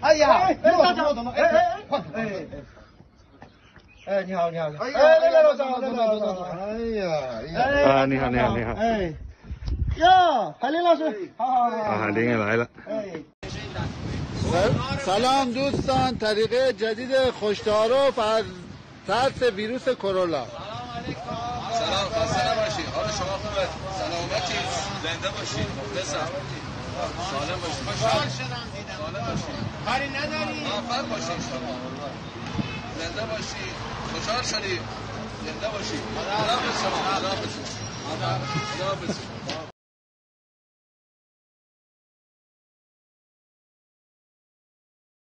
哎呀，你老怎么怎么？哎哎哎，哎哎，你好你好，哎来来老张来来老张，哎呀，啊，你好，你好，你好。哎，呀，海林老师，好好好，啊，海林也来了。哎。سلام دوستان طریقه جدید خوشتعارف از ترس ویروس کرونا سلام خسته نباشید حال شما خوبه سلامتی زنده باشید مخلصم سالم باشید خوشحال شدم دیدم سالم باشید کاری نداری؟ موفق باشید شما زنده باشید خوشحال شدید زنده باشید خدا به شما. خدا شما خدا